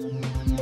Bye.